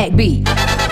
backbeat. Beat